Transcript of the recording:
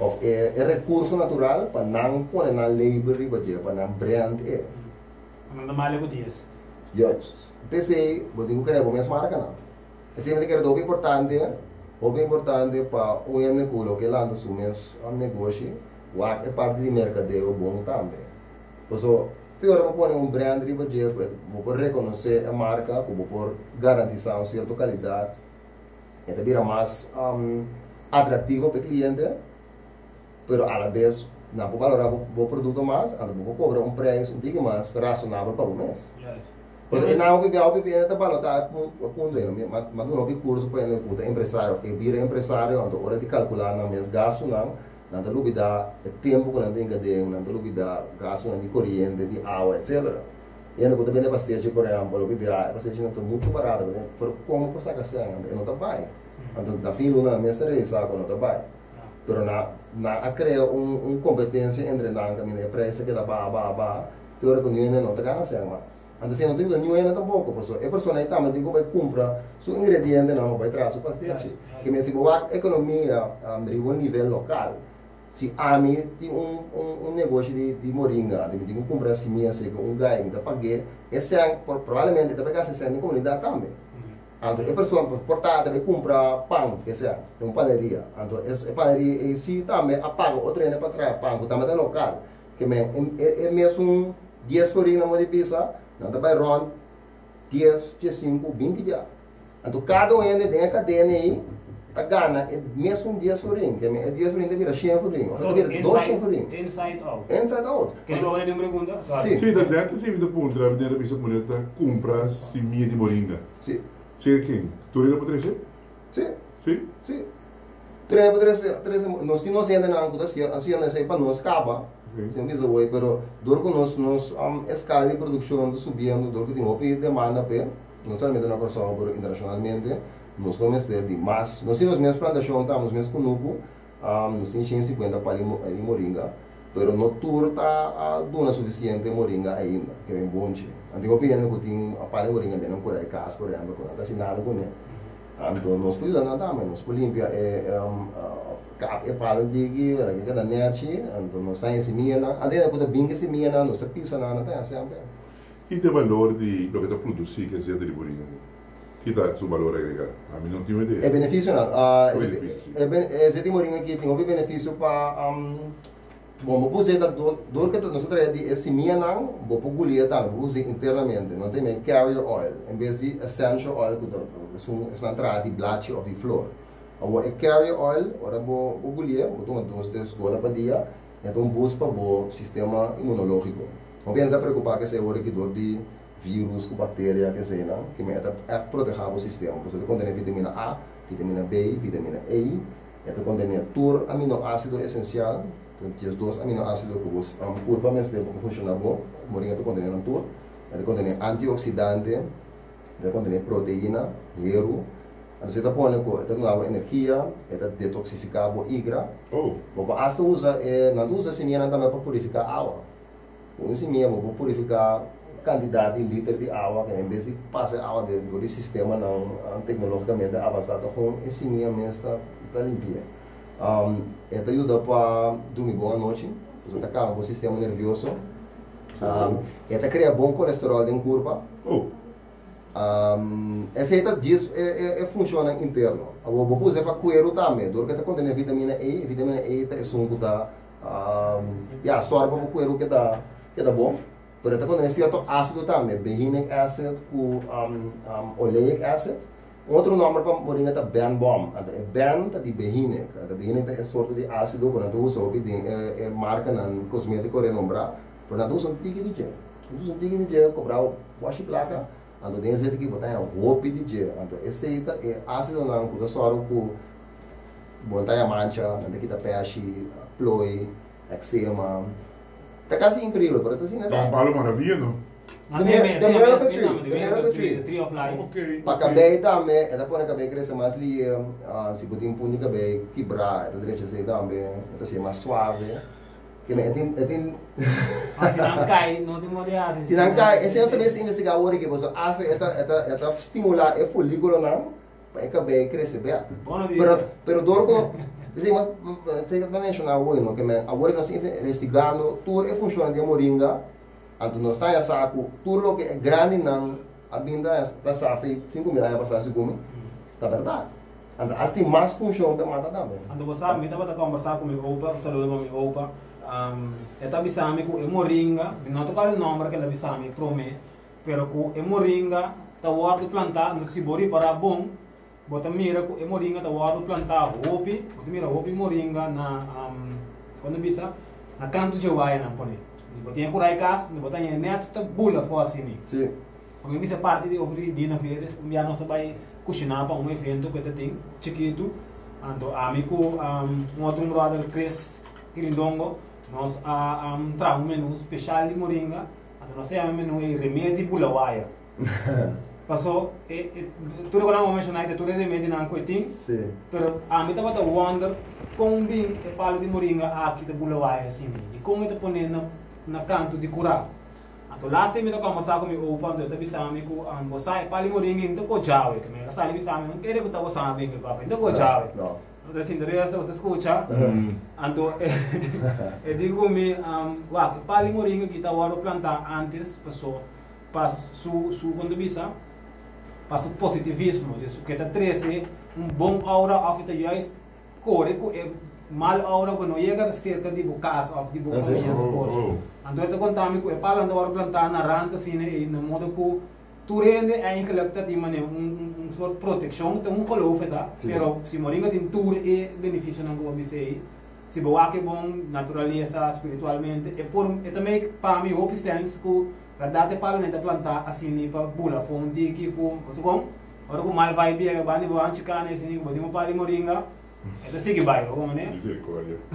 Of é, é recurso natural para não pôr na labor riba para não brand é. Não dá mal dias. Just. Pensei, vou dizer que é bom mesmo marca não. É que é muito importante, muito importante para o negócio que lá no mês um negócio, o é parte de mercadeio bom também. Por isso, Fiora para pôr um brand riba de vou reconhecer a marca, vou garantir uma certa qualidade, e também mais um, atrativo para o cliente, pero a la vez não vou valorar o produto mais, ando vou cobrar um preço um mais razonável para o mês. Pois é, não que o bebê está balota a ponto ele, mas não vi curso para ele puta empresário, que vira empresário, ando hora de calcular não mês gasto não, não da lubida tempo que não tem que ter, não da lubida gasto de corrente, de água, etc. E ainda quando vem bastante, por exemplo, o bebê, bastante não está muito barato, mas como você ser, não está bem. Então, da fim, não mês terei, sabe, não está bem. Pero na na a crea um, um competência entre nós, que a empresa que dá ba ba ba, tu ora com não te gana ser mais. Então se não tem nenhum tampouco, pessoa. A pessoa aí também tem que comprar su ingrediente não vai trazer o pastel. Que me se boa economia a um nível local. Se a mim tem um, um, um negócio de, de moringa, de tem que comprar semente, um gai, da paguei, esse é provavelmente da pegar se em comunidade também. Então, a pessoa portada vai comprar pão, que seja, em uma padaria. Então, a padaria em si também apaga o trem para trás, pão, que também é local. Que é, é mesmo 10 florinas de pizza, não vai ron 10, 5, 20 dias. Então, cada um tem a cadeia aí, a gana é mesmo 10 florinas, que é 10 florinas vira 100 florinas, ou vira 200 florinas. Inside out. Inside out. Que só é de pergunta? Sim. Sim, da dentro sim, da ponta, da dentro da pessoa que compra semia de moringa. Sim. Cerquinho. Turina poderia ser? Sim. Sim? Sim. Turina poderia ser. Nós tínhamos ainda na ancuda, assim, assim, para nós acaba. Sim, mas hoje, pero dor que nós, nós, um, escala de produção subindo, dor que tem uma demanda, pe, não somente na Corsão, mas internacionalmente, nós vamos ter de mais. Nós temos mesmo plantação, estamos mesmo com nuco, um, nós temos 150 para de moringa, pero no tour está a dona suficiente moringa ainda, que é bom. Antigo piano que tem a palha moringa dentro por aí casa, por exemplo, quando está assinado com ele. Então, nós podemos andar também, nós podemos limpar é um cap é palha de que que cada nerte, então nós está em semina, até quando bem que semina, nós está pisa na na sempre. E o valor de lo que está produzindo que é de moringa? Que dá o valor agregado? A mim não tinha ideia. É benefício não. Uh, é benefício. É, é, é, é, tem um benefício para um, Bom, vou fazer da dor que nós trazemos esse minha não, vou pôr gulia vou usar internamente, não tem carrier oil, em vez de essential oil que são entrada de black ou de flor. O carrier oil, ora vou gulia, vou tomar duas três gotas por dia, então boost para o sistema imunológico. Não tem nada preocupar que seja que dor de vírus, com bactéria, que seja, não, que meta é proteger o sistema. Você contém vitamina A, vitamina B, vitamina E, então contém tur aminoácido essencial Então, dois aminoácidos que um, urbamente deve funcionar bom, moringa contém um tudo, ele contém antioxidante, ele contém proteína, hierro, você está pondo com ele dá energia, ele detoxificar a igra. Oh. Bom, hasta usa, eh, não usa semia também para purificar água. Com semia, para purificar quantidade de litro de água, que em vez de passar água do sistema não tecnologicamente avançado, com esse mesmo está limpia. Um, esta ajuda para dormir boa noite, você calma o sistema nervioso. Um, esta cria bom colesterol em curva. Oh. Um, essa esta diz, é, é, é, funciona interno. Eu vou usar para cuero também. Dor que vitamina E, vitamina E é sunco da um, yeah, sorba para cuero que dá que dá bom. Pero está contendo certo ácido também, behinic acid com um, um, oleic acid. Outro nome para moringa é Ben Bomb. É Ben tá de behine. A behine é sorte de ácido quando tu usa obi é marca na cosmético renombrado. Portanto, usa um tigre de gel. Usa um tigre de gel, comprar wash placa. Ando tem gente que botar um roupa de gel. Esse é ácido não, que só com botar a mancha, anda que tá peixe, ploi, eczema. Tá quase incrível, tu assim, né? Tá um balo maravilha, não? Miracle tree. The miracle tree. The tree of life. Okay. Pakabay dame, eta po na kabay cresce mais li, uh, si putin puni kabay quebrar, eta direito sei dame, eta ser mais suave. Que me etin etin Ah, se não cai, não tem modo de. Se não cai, esse é também se investigar o que você asa eta eta eta estimular e folículo não, para kabay cresce bem. Pero pero dorgo Sim, mas você vai mencionar hoje, não, que me, agora que nós investigando tudo é funciona de moringa, então nós estamos a saco, tudo o que é grande não, a binda está safe 5 mil reais para se comer, tá verdade. Então, assim mais funciona que mata também. Ando você sabe, estava a conversar com meu opa, saludo com meu opa. Um, eta bisami ku e moringa, não tocar o nome que ela bisami prome, pero ku e moringa ta wardo plantar, ando si bori para bom, bota mira ku e moringa ta wardo plantar hopi, bota mira hopi moringa na um, quando bisa na canto de waia na pone. Bota em curai cas, bota em net ta bula fo assim. Sim. Porque isso é parte de ouvir Dina Veres, um dia nós vai cozinhar para um evento que tem chiquito. Então, amigo, um, um outro brother, Chris Quirindongo, nós uh, um, traz um menu especial de moringa. Então, nós temos um menu de remédio bulawaia. Passou, e, e, tudo que nós mencionamos é tudo remédio não coitim, Sim. pero a mim estava a wonder como bem é palo de moringa aqui de bulawaia assim, e como está ponendo na, canto de curar. Então, last time eu conversar com meu opa, eu estava sabe que um bosai pali moringa então ko jawe, que me sali bisami, não queria botar você sabe que papai, então ko jawe. Então, assim, de resto. Mm. Então, eu digo me, um, wa, pali moringa kita waro plantar antes, passou para su su quando bisa, para positivismo, isso que está 13, um bom aura of the years, core ko é mal aura quando chega cerca de casa of de boca Ah, sim. minha Oh, esposa. oh. Então, eu contami que é para andar waro plantar na ranta assim, e no modo que tu rende eigenlijk dat die manier een, een soort protection te un geloof dat Sim. pero si moringa tin tour e beneficio não como sei se boa que bom natureza espiritualmente e por e também para mim o que stands que verdade para nem plantar assim ni para bula fonte que com o bom ora com mal vai pia bani bo anchi cane assim que bodimo para moringa e sigue vai como né Misericórdia.